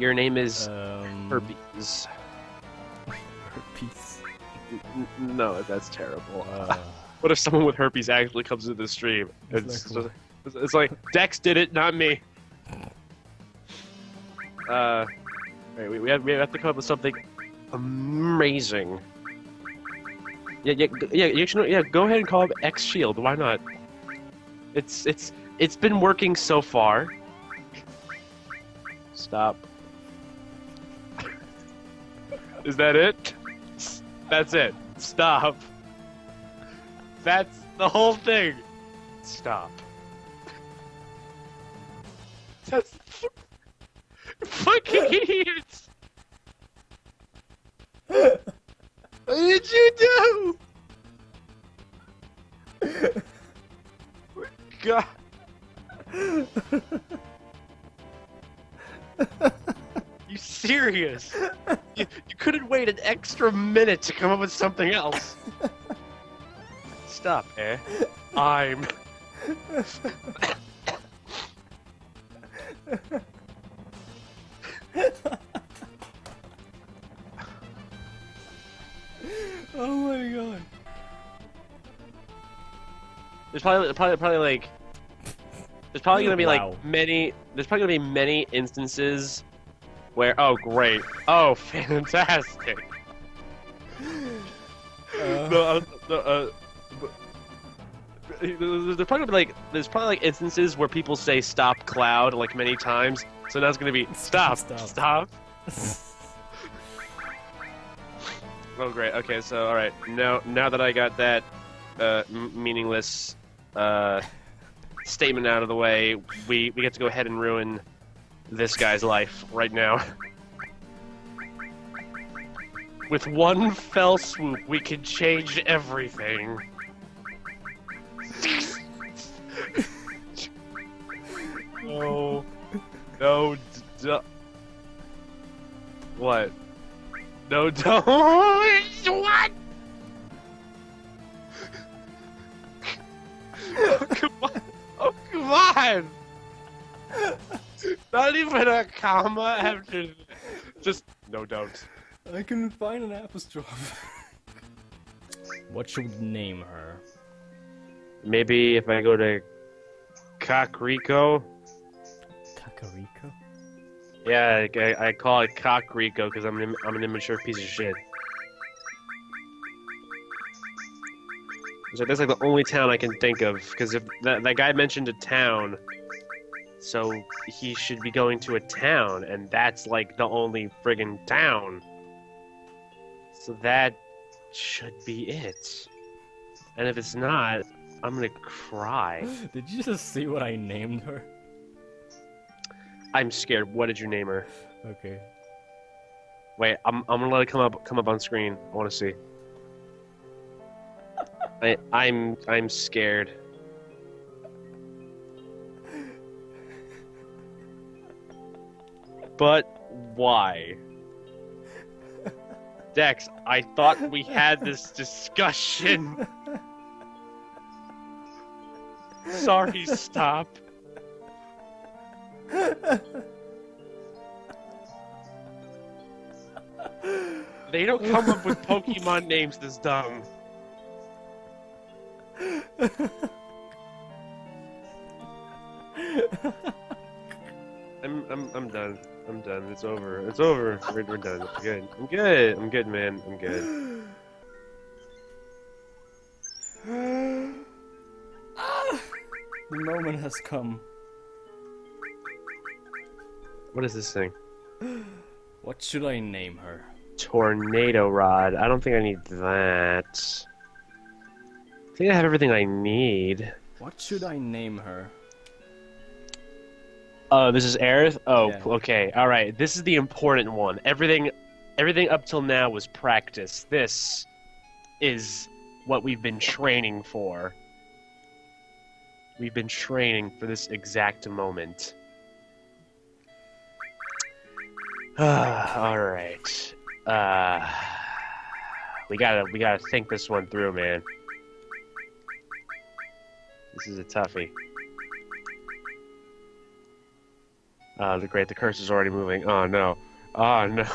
Your name is Um, Herpes. herpes. No, that's terrible. Uh, What if someone with herpes actually comes to the stream? It's It's, like- just- it's, it's like Dex did it, not me. Uh, wait, we, we have we have to come up with something amazing. Yeah, yeah, yeah. You should, yeah. Go ahead and call him X Shield. Why not? It's it's it's been working so far. Stop. Is that it? That's it. Stop. That's the whole thing. Stop. That's fucking idiots. What did you do? God. you serious? You, you couldn't wait an extra minute to come up with something else. Stop, eh? I'm. oh my god. There's probably probably probably like. There's probably gonna be Wow. like many. There's probably gonna be many instances where oh great oh fantastic. Uh, no, uh, no, uh, but- there's there's probably gonna be like there's probably like instances where people say stop cloud like many times. So now it's gonna be stop Stop. stop. Oh great. Okay, so all right. Now now that I got that uh, m- meaningless uh, statement out of the way, we we get to go ahead and ruin this guy's life right now. With one fell swoop, we can change everything. no, no, d- what? No, don't. What? oh, come on. Oh, come on. Not even a comma after. Just no, don't. I can find an apostrophe. what should we name her? Maybe if I go to Cockrico. Kakariko? Yeah, I, I call it Cockrico because I'm an, I'm an immature piece of shit. So that's like the only town I can think of because if that, that guy mentioned a town, so he should be going to a town, and that's like the only friggin' town. So that should be it. And if it's not, I'm gonna cry. Did you just see what I named her? I'm scared. What did you name her? Okay. Wait, I'm, I'm gonna let it come up come up on screen. I want to see. I I'm I'm scared. But why? Dex, I thought we had this discussion. Sorry, stop. They don't come up with Pokemon names this dumb. I'm, I'm, I'm done. I'm done. It's over. It's over. We're, we're done. I'm good. I'm good. I'm good, man. I'm good. The moment has come. What is this thing? What should I name her? Tornado Rod. I don't think I need that. I think I have everything I need. What should I name her? Oh, this is Aerith? Oh, Yeah. okay. All right. This is the important one. Everything everything up till now was practice. This is what we've been training for. We've been training for this exact moment. All right. Uh we got to we got to think this one through, man. This is a toughie. Uh, the great, the curse is already moving. Oh no. Oh no.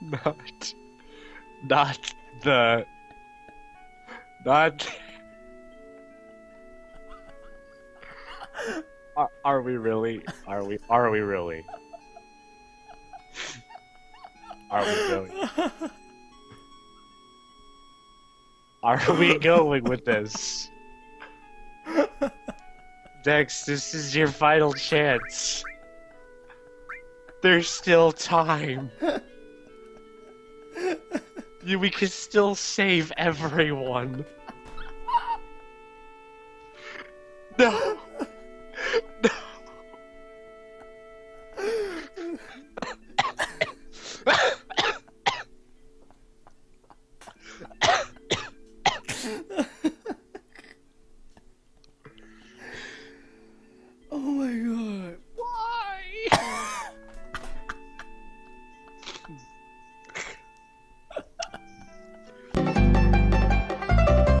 not, not the, not. Are, are we really? Are we? Are we really? Are we going? Are we going with this? Dex, this is your final chance. There's still time. We can still save everyone. No.